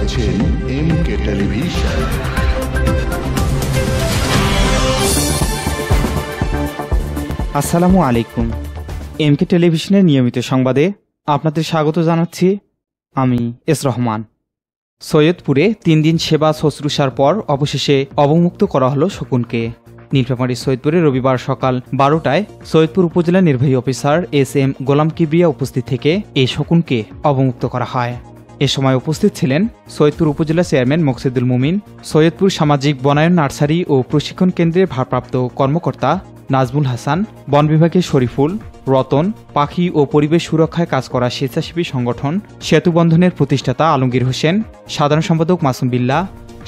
দেখছেন M K television. আসসালামু আলাইকুম। এমকে টেলিভিশনের নিয়মিত সংবাদে আপনাদের স্বাগত জানাচ্ছি আমি এস রহমান। সৈয়দপুরে তিন দিন সেবা শুশ্রূষার পর অবশেষে অবমুক্ত করা হলো শকুনকে। নীলফামারী সৈয়দপুরে রবিবার সকাল বারোটায় সৈয়দপুর উপজেলা নির্বাহী officer S M Golam Kibria উপস্থিত থেকে এই শকুনকে অবমুক্ত করা হয়। এ সময় উপস্থিত ছিলেন সৈয়দপুর উপজেলা চেয়ারম্যান মকসিদুল মুমিন, সৈয়দপুর সামাজিক বনায়ন নার্সারি ও প্রশিক্ষণ কেন্দ্রের ভারপ্রাপ্ত কর্মকর্তা নাজমুল হাসান, বন বিভাগের শরীফুল, রতন, পাখি ও পরিবেশ সুরক্ষায় কাজ করা স্বেচ্ছাসেবী সংগঠন সেতুবন্ধনের প্রতিষ্ঠাতা আলমগীর হোসেন, সাধারণ সম্পাদক মাসুম বিল্লা,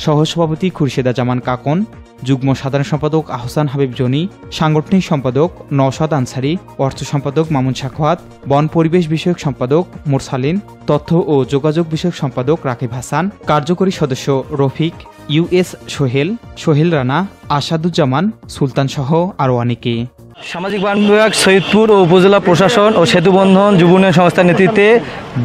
সহসভাপতি খুরশেদা জামান কাকন যুগ্ম সাধারণ সম্পাদক আহসান হাবিব জনি, সাংগঠনিক সম্পাদক নওশাদ আনসারী, অর্থ সম্পাদক মামুন শাখওয়াত, বন পরিবেশ বিষয়ক সম্পাদক মোরসালিন, তথ্য ও যোগাযোগ বিষয়ক সম্পাদক রাকিব হাসান, কার্যকরী সদস্য রফিক ইউএস সোহেল সোহেল রানা, আসাদুজ্জামান, সুলতান সহ আরও অনেকে। সামাজিক বান বিভাগ সৈয়দপুর ও উপজেলা প্রশাসন ও সেতুবন্ধন যুব উন্নয়ন সংস্থার নেতৃত্বে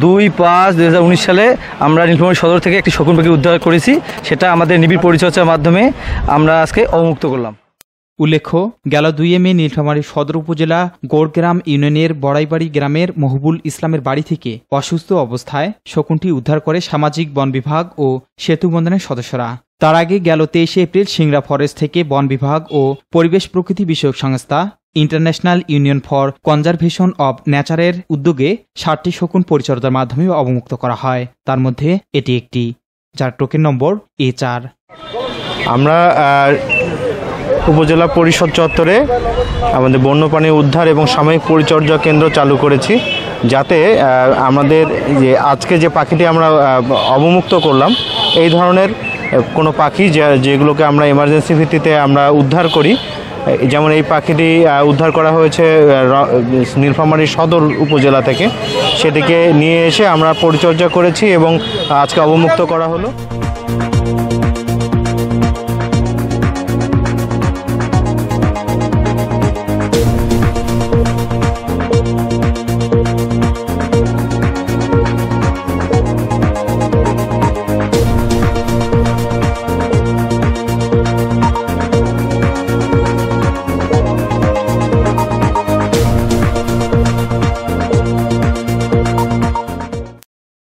দুই পাঁচ দুই সালে আমরা নীলফামারী সদর থেকে একটি শকুন পাখি উদ্ধার করেছি। সেটা আমাদের নিবিড় পরিচর্যার মাধ্যমে আমরা আজকে অবমুক্ত করলাম। উল্লেখ্য, গেল দুই মে নীলফামারী সদর উপজেলা গোড়গ্রাম ইউনিয়নের বড়াইবাড়ি গ্রামের মহবুল ইসলামের বাড়ি থেকে অসুস্থ অবস্থায় শকুনটি উদ্ধার করে সামাজিক বন বিভাগ ও সেতুবন্ধনের সদস্যরা। তার আগে গেল তেইশে এপ্রিল সিংড়া ফরেস্ট থেকে বন বিভাগ ও পরিবেশ প্রকৃতি বিষয়ক সংস্থা international union for conservation of ন্যাচারের উদ্যোগে ষাটটি শকুন পরিচর্যার মাধ্যমে অবমুক্ত করা হয়। তার মধ্যে এটি একটি, যার টোকেন নম্বর এ চার। আমরা উপজেলা পরিষদ চত্বরে আমাদের বন্যপ্রাণী উদ্ধার এবং সাময়িক পরিচর্যা কেন্দ্র চালু করেছি, যাতে আমাদের যে আজকে যে পাখিটি আমরা অবমুক্ত করলাম, এই ধরনের কোনো পাখি যেগুলোকে আমরা এমার্জেন্সি ভিত্তিতে আমরা উদ্ধার করি যেমন এই পাখিটি উদ্ধার করা হয়েছে নীলফামারী সদর উপজেলা থেকে। সেটিকে নিয়ে এসে আমরা পরিচর্যা করেছি এবং আজকে অবমুক্ত করা হলো।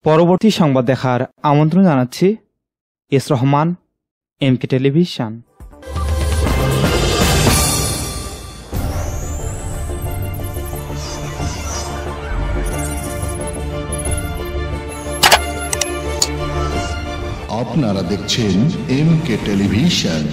পরবর্তী সংবাদ দেখার আমন্ত্রণ জানাচ্ছি এস রহমান এমকে টেলিভিশন। আপনারা দেখছেন এম কে টেলিভিশন।